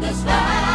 this land.